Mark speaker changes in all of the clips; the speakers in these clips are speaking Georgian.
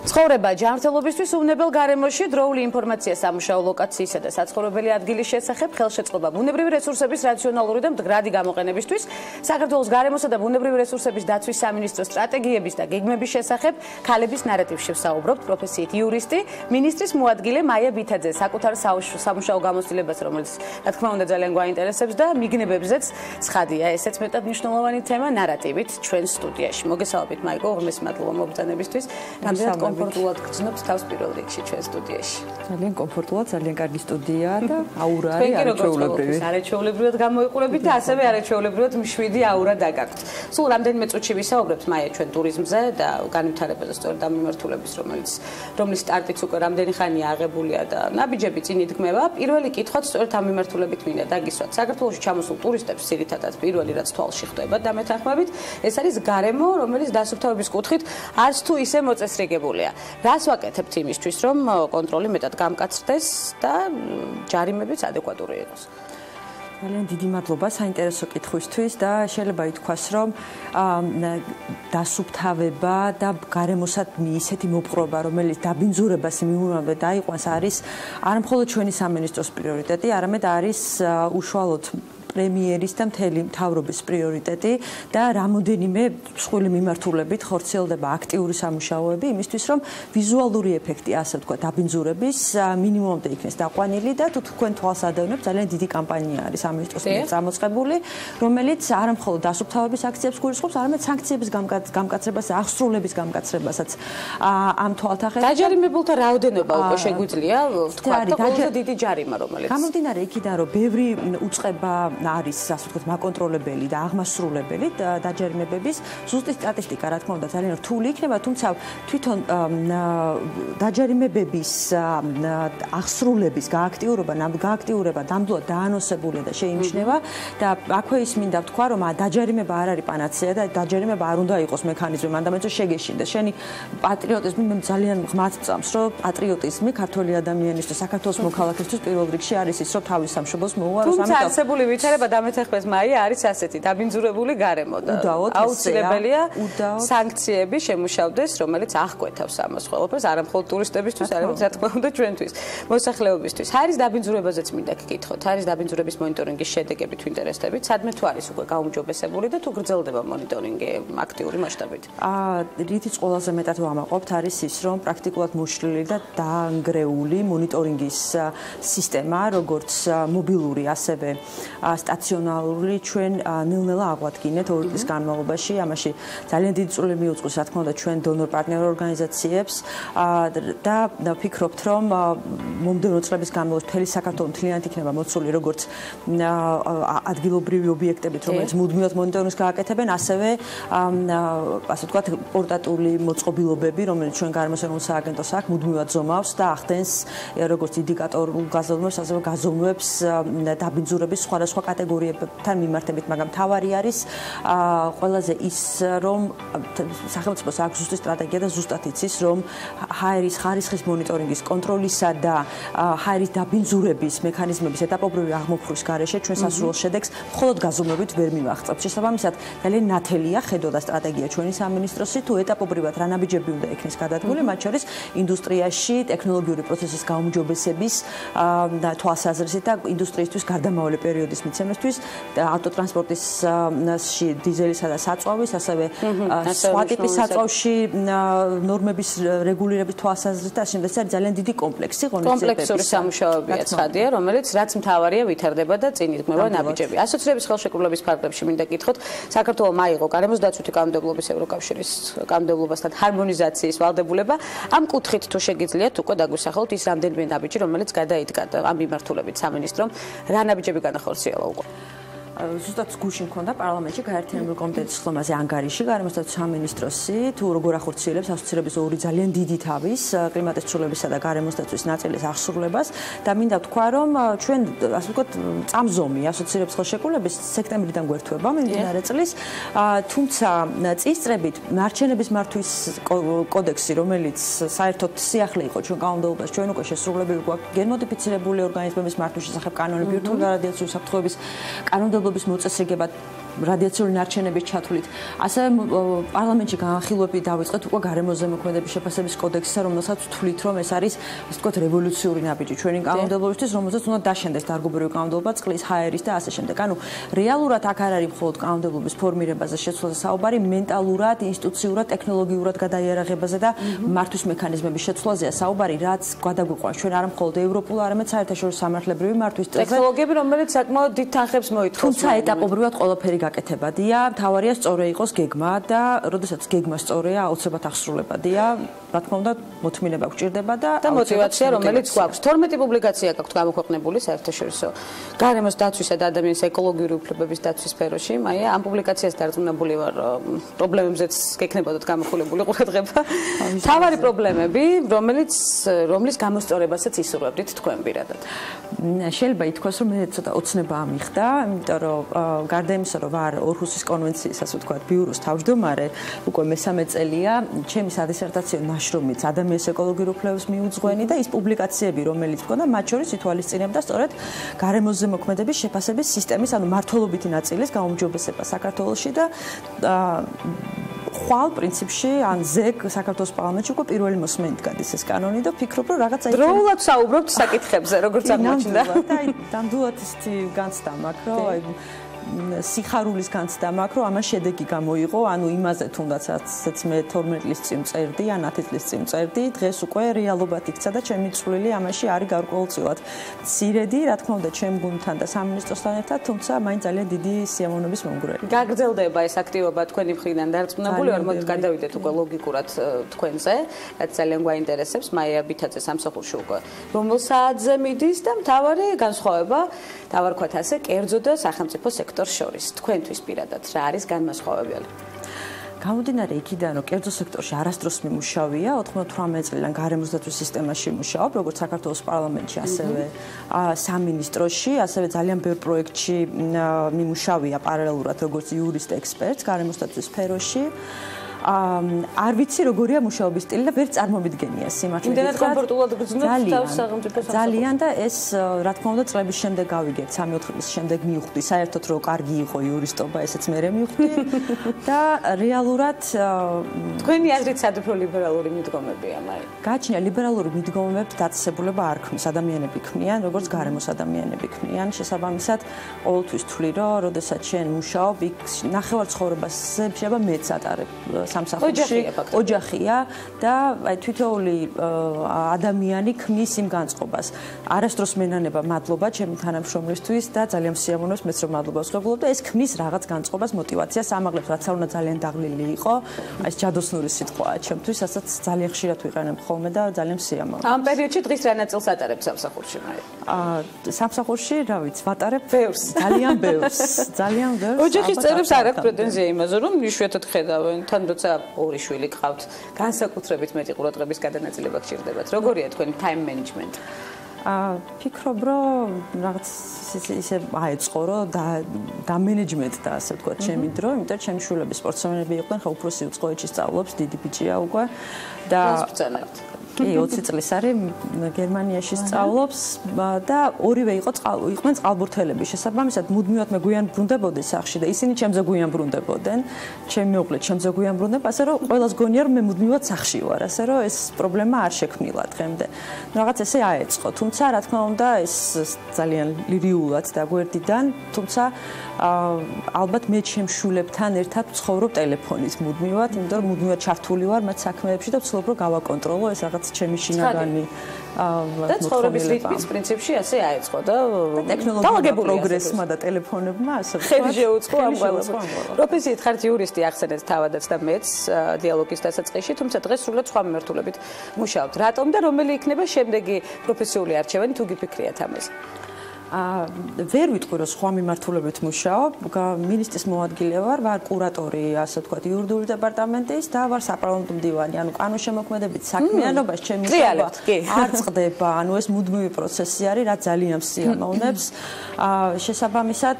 Speaker 1: ცხოვრება ჯანმრთელობისთვის უნებელ გარემოში დროული ინფორმაცია სამუშაო ლოკაციისა და საცხოვრებელი ადგილის შესახებ ხელშეწყობა ბუნებრივი რესურსების რაციონალური და მდგრადი გამოყენებისთვის საქართველოს გარემოსა და ბუნებრივი რესურსების დაცვის სამინისტროს სტრატეგიების და გეგმების შესახებ ქალების ნარატივში ვსაუბრობთ პროფესიით იურისტი მინისტრის მოადგილე მაია ბითაძე საკუთარ სამუშაო გამოცდილებას რომელიც რა თქმა უნდა ძალიან გვაინტერესებს და მიგნებებზეც ცხადია. ესეც მეტად მნიშვნელოვანი თემა ნარატივით ჩვენ სტუდიაში. მოგესალმებით მაიკო ღმის მადლობა მოგზანებისთვის რამდენად კომფორტულად გრძნობთ თავს პირველ რიგში ჩვენ სტუდიაში.
Speaker 2: ძალიან კომფორტულად, ძალიან კარგი სტუდია და აურა არის არაჩვეულებრივი.
Speaker 1: არაჩვეულებრივად გამოიყურებით და ასევე არაჩვეულებრივად მშვიდი აურა დაგაქვთ. სულ რამდენიმე წუთში ვისაუბრებთ მაია ჩვენ ტურიზმზე და განვითარებაზე სწორედ ამ მიმართულების რომელიც რომლის სტარტიც უკვე რამდენი ხანია აღებულია და ნაბიჯები წინ იდგმება. პირველი კითხვაც სწორედ ამ მიმართულებით მინდა დაგისვათ. საქართველოს ჩამოსულ ტურისტებს ძირითადად პირველი რაც თვალში ხდება და მეთანხმებით ეს არის გარემო რომელიც დასუფთავების კუთხით არც თუ ისე მოწესრიგებული შეუძლია. რას ვაკეთებთ იმისთვის, რომ კონტროლი მეტად გამკაცრდეს და ჯარიმებიც ადეკვატური იყოს?
Speaker 2: ძალიან დიდი მადლობა საინტერესო კითხვისთვის და შეიძლება ითქვას, რომ დასუფთავება და გარემოსად ისეთი მოპყრობა, რომელიც დაბინძურებას მიუღებდა დაიყვანს, არის არ მხოლოდ ჩვენი სამინისტროს პრიორიტეტი, არამედ არის უშუალოდ პრემიერის და მთელი მთავრობის პრიორიტეტი და რამოდენიმე სხვილი მიმართულებით ხორციელდება აქტიური სამუშაოები იმისთვის რომ ვიზუალური ეფექტი ასე ვთქვა დაბინძურების მინიმუმამდე იქნეს დაყვანილი და თუ თქვენ თვალს ადევნებთ ძალიან დიდი კამპანია არის სამინისტროს მიერ წამოწყებული რომელიც არ მხოლოდ დასუფთავების აქციებს გულისხმობს არამედ სანქციების გამკაცრებას აღსრულების გამკაცრებასაც ამ თვალთახედვით
Speaker 1: დაჯარიმებულთა რაოდენობა უკვე შეგვიძლია ვთქვა და ყველაზე დიდი ჯარიმა რომელიც.
Speaker 2: გამომდინარე იქიდან რომ ბევრი უצება არის ასე ვთქვათ მაკონტროლებელი და აღმასრულებელი დაჯერიმებების ზუსტი სტატისტიკა რა თქმა უნდა ძალიან რთული იქნება თუმცა თვითონ დაჯერიმებების აღსრულების გააქტიურება გააქტიურება ნამდვილად დაანონსებულია და შეიმჩნევა და აქვე ის მინდა ვთქვა რომ დაჯერიმება არ არის პანაცეა და დაჯერიმება არ უნდა იყოს მექანიზმი მანდამეც შეგეშინდა. შენი პატრიოტიზმი მე ძალიან ღმათ წამს რომ პატრიოტიზმი ქართული ადამიანისთვის საქართველოს მოქალაქისთვის პირველ რიგში არის ის რომ თავის სამშობლოს მოუარო
Speaker 1: ამიტომ თუმცა არსებული ვითარ ვითარება დამეთახმეს მაია არის ასეთი დაბინძურებული გარემო და აუცილებელია სანქციები შემუშავდეს რომელიც აღკვეთავს ამას ყველაფერს არა მხოლოდ ტურისტებისთვის არამედ რა თქმა უნდა ჩვენთვის მოსახლეობისთვის. არის დაბინძურებაზეც მინდა გკითხოთ არის დაბინძურების მონიტორინგის შედეგები თუ ინტერესებით სადმე თუ არის უკვე გაუმჯობესებული და თუ გრძელდება მონიტორინგი აქტიური მასშტაბით.
Speaker 2: აა რითიც ყველაზე მეტად ვამაყობთ არის ის რომ პრაქტიკულად მოშლილი და დაანგრეული მონიტორინგის სისტემა როგორც მობილური ასევე სტაციონარული ჩვენ ნელ-ნელა აღვადგინეთ ორი წლის განმავლობაში. ამაში ძალიან დიდი წვლილი მიუძღვის, რა თქმა უნდა, ჩვენ დონორ პარტნიორ ორგანიზაციებს. და ვფიქრობთ, რომ მომდევნო წლების განმავლობაში მთელი საქართველოს მთლიანად იქნება მოცული როგორც ადგილობრივი ობიექტებით, რომელიც მუდმივად მონიტორინგს გააკეთებენ, ასევე ასე ვთქვათ, პორტატული მოწყობილობები, რომელიც ჩვენ გარემოსერულ სააგენტოს აქვს, მუდმივად ზომავს და ახდენს როგორც ინდიკატორულ გაზომვებს, ასევე გაზომვებს დაბინძურების სხვადასხვა კატეგორიებთან მიმართებით, მაგრამ თავარი არის აა ყველაზე ის რომ სახელმწიფოს აქვს ზუსტი სტრატეგია და ზუსტად იცის რომ ჰაერის ხარისხის მონიტორინგის კონტროლისა და ჰაერის დაბინძურების მექანიზმების ეტაპობრივი აღმოფხვის გარეშე ჩვენ სასურველ შედეგს მხოლოდ გაზომებით ვერ მივაღწევთ. შესაბამისად, ძალიან ნათელია ხედვა და სტრატეგია ჩვენი სამინისტროსი თუ ეტაპობრივად რა ნაბიჯები უნდა ექნეს გადადგმული, მათ შორის ინდუსტრიაში ტექნოლოგიური პროცესის გაუმჯობესების თვალსაზრისით და ინდუსტრიისთვის გარდამავალი პერიოდის მის მიცემისთვის ავტოტრანსპორტისში დიზელისა და საწვავის, ასევე სხვა ტიპის საწვავში ნორმების რეგულირების თვალსაზრისით და შემდეგ არის ძალიან დიდი კომპლექსი
Speaker 1: ღონისძიებების. კომპლექსური სამუშაოებია ცხადია, რომელიც რაც მთავარია ვითარდება და წინ იდგმება ნაბიჯები. ასოცირების ხელშეკრულების ფარგლებში მინდა კითხოთ, საქართველოს მაიღო გარემოს დაცვითი კანონმდებლობის ევროკავშირის კანონმდებლობასთან ჰარმონიზაციის ვალდებულება. ამ კუთხით თუ შეგიძლიათ უკვე დაგვისახოთ ის რამდენიმე ნაბიჯი, რომელიც გადაიდგა ამ მიმართულებით სამინისტრომ, რა ნაბიჯები განახორციელა ხორციელა უკვე.
Speaker 2: ზუსტად გუშინ მქონდა პარლამენტში გაერთიანებული კომიტეტის ხლომაზე ანგარიში გარემოსთან სამინისტროსი თუ როგორ ახორციელებს ასოცირების ორი ძალიან დიდი თავის კლიმატის ცვლილებისა და გარემოსდაცვის ნაწილის აღსრულებას. და მინდა ვთქვა რომ ჩვენ ასე ვთქვათ წამზომი ასოცირების ხელშეკრულების სექტემბრიდან გვერდება მიმდინარე წლის. თუმცა წისწრებით მარჩენების მართვის კოდექსი რომელიც საერთოდ სიახლე იყო ჩვენ კანონმდებლობას ჩვენ უკვე შესრულებული გვაქვს გენმოდიფიცირებული ორგანიზმების მართვის შესახებ კანონები უთულა რადიაციული საფრთხეების კანონმდებლობა ფსიქოლოგის მოწესრიგება რადიაციული ნარჩენების ჩათვლით. ასევე პარლამენტში განხილვები დაიწყეთ უკვე გარემოზე მოქმედების შეფასების კოდექსზე, რომელსაც თვლით, რომ ეს არის ასე ვთქვათ რევოლუციური ნაბიჯი ჩვენი კანონმდებლობისთვის, რომელსაც უნდა დაშენდეს დარგობრივი კანონმდებლობა, წყლის ჰაერის და ასე შემდეგ. ანუ რეალურად აქ არ არის მხოლოდ კანონმდებლობის ფორმირებაზე შეცვლაზე საუბარი, მენტალურად, ინსტიტუციურად, ტექნოლოგიურად გადაიარაღებაზე და მართვის მექანიზმების შეცვლაზეა საუბარი, რაც გადაგვიყვანს ჩვენ არ მხოლოდ ევროპულ, არამედ საერთაშორისო სამართლებრივი მართვის
Speaker 1: წესზე. ტექნოლოგიები, რომელიც საკმაოდ დიდ თანხებს მოითხოვს.
Speaker 2: თუმცა ეტაპობრივად ყველაფერი გაკეთებადია, თავარია სწორე იყოს გეგმა და როდესაც გეგმა სწორია, აუცილებლად აღსრულებადია. რა თქმა უნდა მოთმინება გვჭირდება და
Speaker 1: და мотивация რომელიც გვაქვს. 12 პუბლიკაცია გაქვთ გამოქვეყნებული საერთაშორისო. გარემოს დაცვისა და ადამიანის ეკოლოგიური უფლებების დაცვის სფეროში მაია ამ პუბლიკაციას დარწმუნებული ვარ პრობლემებზეც გეკნებოდეთ გამახვილებული ყურადღება. თავარი პრობლემები რომელიც რომლის გამოსწორებასაც ისურვებდით თქვენ პირადად.
Speaker 2: შეიძლება ითქვას რომ მე ცოტა ოცნება ამიხდა იმიტომ რომ გარდა იმისა რომ ვარ ორჰუსის კონვენციის ასე ვთქვათ ბიუროს თავმჯდომარე უკვე მესამე წელია. ჩემი სადისერტაციო ნაშრომიც ადამიანის ეკოლოგიურ უფლებებს მიუძღვენი და ის პუბლიკაციები, რომელიც მქონდა, მათ შორის ითვალისწინებდა სწორედ გარემოზე მოქმედების შეფასების სისტემის, ანუ მართლობითი ნაწილის გაუმჯობესება საქართველოში და ხვალ პრინციპში ან ზეგ საქართველოს პარლამენტში უკვე პირველი მოსმენით გადის ეს კანონი და ფიქრობ რომ რაღაცა
Speaker 1: იქნება. დროულად საუბრობთ საკითხებზე, როგორც აღმოჩნდა.
Speaker 2: და აი, დამდულად ისეთი განცდა მაქვს, რომ აი სიხარულის განცდა მაქვს, რომ ამას შედეგი გამოიღო, ანუ იმაზე თუნდაც ასეც მე 12 წლის წინ წერდი, ან 10 წლის წინ წერდი, დღეს უკვე რეალობად იქცა და ჩემი წვლილი ამაში არის გარკვეულწილად. ცირედი, რა თქმა უნდა, ჩემ გუნდთან და სამინისტროსთან ერთად, თუმცა მაინც ძალიან დიდი სიამოვნების მომგვრელი.
Speaker 1: გაგრძელდება ეს აქტივობა თქვენი მხრიდან დარწმუნებული ვარ, მოდი გადავიდეთ უკვე ლოგიკურად თქვენზე, რაც ძალიან გვაინტერესებს, მაია ბითაძე სამსახურში უკვე. რომელ საათზე მიდის და მთავარი განსხვავება, დავარქვათ ასე, კერძო და სახელმწიფო სექტორს შორის თქვენთვის პირადად რა არის განმასხვავებელი?
Speaker 2: გამომდინარე იქიდან, რომ კერძო სექტორში არასდროს მიმუშავია, 98 წლიდან გარემოს დაცვის სისტემაში მუშაობ, როგორც საქართველოს პარლამენტში, ასევე სამინისტროში, ასევე ძალიან ბევრ პროექტში მიმუშავია პარალელურად, როგორც იურისტ ექსპერტს გარემოს დაცვის სფეროში. არ ვიცი როგორია მუშაობის სტილი და ვერ წარმომიდგენია სიმართლე.
Speaker 1: იმდენად კომფორტულად გრძნობთ თავს სახელმწიფო
Speaker 2: ძალიან და ეს რა თქმა უნდა წლების შემდეგ გავიგეთ 3-4 წლის შემდეგ მივხვდი საერთოდ რომ კარგი იყო იურისტობა ესეც მე მივხვდი და რეალურად
Speaker 1: თქვენი აზრით სადუფრო ლიბერალური მიდგომებია მაი.
Speaker 2: გაჩნია ლიბერალური მიდგომებებს დაწესებულება არ ქმნის. ადამიანები ქმნიან როგორც გარემოს ადამიანები ქმნიან. შესაბამისად ყოველთვის თვლი რომ როდესაც შენ მუშაობ იქ ნახევარ ცხოვრებას შეიძლება მეც ატარებ სამსახურში ოჯახია და აი თითოეული ადამიანი ქმნის იმ განწყობას. არასდროს მენანება მადლობა ჩემი თანამშრომლისთვის და ძალიან სიამოვნებს მეც რომ მადლობას ვხდობ და ეს ქმნის რაღაც განწყობას, мотиваციას ამაღლებს, რაც უნდა ძალიან დაღლილი იყო. აი ეს ჯადოსნური სიტყვაა ჩემთვის, რასაც ძალიან ხშირად ვიყენებ ხოლმე და ძალიან სიამოვნებს.
Speaker 1: ამ პერიოდში დღის რა ნაწილს ატარებს სამსახურში მე?
Speaker 2: აა სამსახურში, რა ვიცი, ვატარებ ბევრს, ძალიან ბევრს, ძალიან ბევრს.
Speaker 1: ოჯახის წევრებს არ აქვს პრეტენზია იმაზე, რომ ნიშნეთად ხედავენ, თან როცა ორი შვილი ყავთ, განსაკუთრებით მეტი ყურადღების გადანაწილება გჭირდებათ. როგორია თქვენი time management?
Speaker 2: აა ფიქრობ, რომ რაღაც ისე აეწყო, რომ და და მენეჯმენტ და ასე ვთქვათ, ჩემი დრო, იმიტომ რომ ჩემი შვილები სპორტსმენები იყვნენ, ხო უფროსი უცხოეთში სწავლობს, დიდი ბიჭია უკვე
Speaker 1: და
Speaker 2: კი 20 წლის არის გერმანიაში სწავლობს და ორივე იყო იყვნენ წყალბურთელები. შესაბამისად მუდმივად მე გვიან ბრუნდებოდი სახში და ისინი ჩემზე გვიან ბრუნდებოდნენ. ჩემი მეუღლე ჩემზე გვიან ბრუნდება ასე რომ ყველას გონია რომ მე მუდმივად სახში ვარ ასე რომ ეს პრობლემა არ შექმნილა დღემდე. რაღაც ესე აეწყო. თუმცა რა თქმა უნდა ეს ძალიან ლირიულად და გვერდიდან თუმცა ალბათ მე ჩემ შულებთან ერთად ცხოვრობ ტელეფონით მუდმივად იმიტომ რომ მუდმივად ჩართული ვარ მათ საქმეებში და ვცდილობ რომ გავაკონტროლო ეს რაღაც ჩემი შინაგანი
Speaker 1: და ცხოვრების რიტმის პრინციპში ასე აეწყო და
Speaker 2: ტექნოლოგიურ პროგრესმა და ტელეფონებმა ასე
Speaker 1: ხელი შეუწყო ამ ყველაფერს. პროფესიით ხართ იურისტი ახსენეთ თავადაც და მეც დიალოგის დასაწყისში, თუმცა დღეს სრულად სხვა მიმართულებით მუშაობთ. რატომ და რომელი იქნება შემდეგი პროფესიული არჩევანი თუ გიფიქრიათ ამაზე?
Speaker 2: ვერ ვიტყვი რომ სხვა მიმართულებით მუშაობ, მინისტრის მოადგილე ვარ, ვარ კურატორი, ასე ვთქვათ, იურიდიული დეპარტამენტის და ვარ საპარლამენტო მდივანი, ანუ კანონშემოქმედებით საქმიანობაში ჩემი
Speaker 1: მუშაობა
Speaker 2: არ წყდება, ანუ ეს მუდმივი პროცესი არის, რაც ძალიან სიამოვნებს. აა შესაბამისად,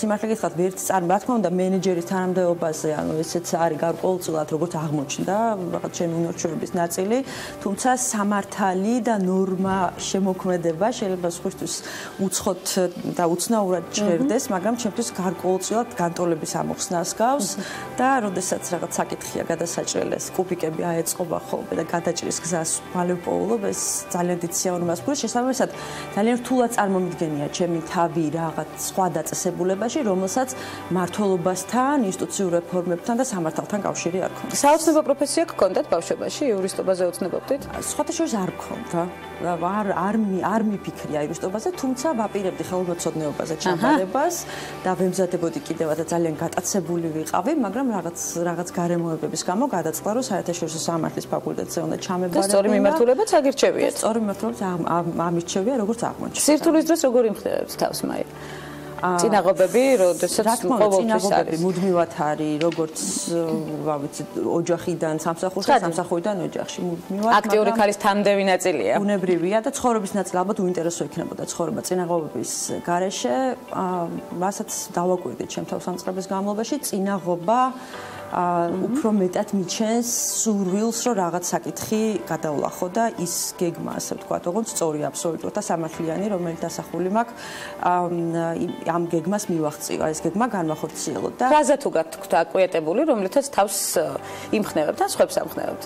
Speaker 2: სიმართლე გითხრათ, ვერც წარ, რა თქმა უნდა, მენეჯერის თანამდებობაზე, ანუ ესეც არის გარკვეულწილად როგორც აღმოჩნდა, რაღაც ჩემი უნარჩვევების ნაწილი, თუმცა სამართალი და ნორმა შემოქმედება შეიძლება სხვისთვის უცხოთ და უცნაურად ჭერდეს, მაგრამ ჩემთვის გარკვეულწილად განტოლების ამოხსნას გავს და როდესაც რაღაც საკითხია გადასაჭრელეს, კუბიკები აეწყობა ხოლმე და გადაჭრის გზას მალე პოულობ ეს ძალიან დიდ სიამოვნებას ფულს შესაბამისად ძალიან რთულად წარმომიდგენია ჩემი თავი რაღაც სხვა დაწესებულებაში, რომელსაც მართლობასთან, ინსტიტუციურ რეფორმებთან და სამართალთან კავშირი არ ქონდა.
Speaker 1: საოცნებო პროფესია გქონდათ ბავშვობაში, იურისტობაზე უცნებობდით?
Speaker 2: სხვათა შორის არ გქონდა. არ არ არ მიფიქრია იურისტობაზე, თუმცა ვაპირებდი ხელმოწოდნეობაზე ჩაბარებას და ვემზადებოდი კიდევაც ძალიან გატაცებული ვიყავი, მაგრამ რაღაც რაღაც გარემოებების გამო გადაწყდა რომ საერთაშორისო სამართლის ფაკულტეტზე უნდა ჩამებარებინა.
Speaker 1: სწორი მიმართულებაც აგირჩევიათ.
Speaker 2: სწორი მიმართულებაც ამირჩევია როგორც აღმოჩნდა.
Speaker 1: სირთულის დროს როგორ იმხდარებთ თავს მაი? წინაღობები, როდესაც
Speaker 2: ყოველთვის მუდმივად არის, როგორც რა ვიცი, ოჯახიდან სამსახურში, სამსახურიდან ოჯახში
Speaker 1: მუდმივად. აქტიური ხალის თამდევი ნაწილია.
Speaker 2: უნებრივია და ცხოვრების ნაწილი ალბათ უინტერესო იქნებოდა ცხოვრება წინაღობების გარეშე. მასაც დავაკვირდით ჩემ თავს ამწყების განმავლობაში წინაღობა უფრო მეტად მიჩენს სურვილს, რომ რაღაც საკითხი გადავლახო და ის გეგმა, ასე ვთქვათ, ოღონდ სწორი აბსოლუტურად და სამართლიანი, რომელიც დასახული მაქვს, ამ გეგმას მივახციო, ეს გეგმა განვახორციელო და
Speaker 1: ფრაზა თუ გაქვთ აკვიეტებული, რომლითაც თავს იმხნევებთ და სხვებს ამხნევებთ.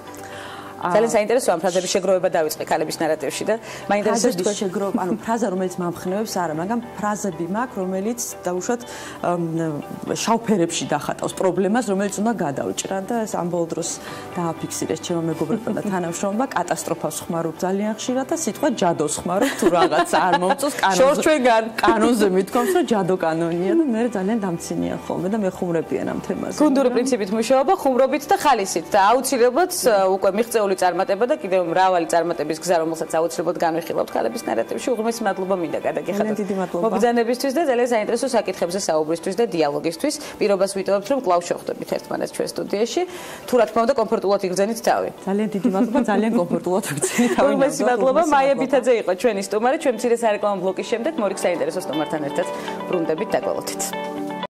Speaker 1: ძალიან საინტერესოა ამ ფრაზების შეგროვება დავიწყე ქალების ნარატივში და
Speaker 2: მაინტერესებს თქვენ შეგროვება, ანუ ფრაზა რომელიც მომხნევებს არა, მაგრამ ფრაზები მაქვს, რომელიც დაუშვათ შავფერებში დახატავს პრობლემას, რომელიც უნდა გადაუჭრა და ეს ამ ბოლო დროს დააფიქსირეს ჩემო მეგობრებთან და თანამშრომლობა კატასტროფას ხმარობ ძალიან ხშირად და სიტყვა ჯადოს ხმარობ თუ რაღაც არ მომწონს
Speaker 1: კანონზე. შორს ჩვენგან
Speaker 2: კანონზე მithkoms რომ ჯადო კანონია და მე ძალიან დამცინია ხოლმე და მე ხუმრებიან ამ თემაზე.
Speaker 1: გუნდური პრინციპით მუშაობა ხუმრობით და ხალისით და აუცილებლად უკვე მიღწეული მრავალი წარმატება და კიდევ მრავალი წარმატების გზა, რომელსაც აუცილებლად განვიხილავთ ქალების ნარატივში. უღრმესი მადლობა მინდა გადაგიხადოთ.
Speaker 2: დიდი მადლობა.
Speaker 1: მოგზანებისთვის და ძალიან საინტერესო საკითხებზე საუბრისთვის და დიალოგისთვის. პირობას ვიტოვებთ, რომ კლავ შევხვდებით ერთმანეთს ჩვენ სტუდიაში. თუ რა თქმა უნდა, კომფორტულად იგრძენით თავი.
Speaker 2: ძალიან დიდი მადლობა, ძალიან კომფორტულად ვიგრძენით
Speaker 1: თავი. უღრმესი მადლობა, მაია ბითაძე იყო ჩვენი სტუმარი, ჩვენ მცირე სარეკლამო ბლოკის შემდეგ მორიგ საინტერესო სტუმართან ერთად ბრუნდებით და გველოთით.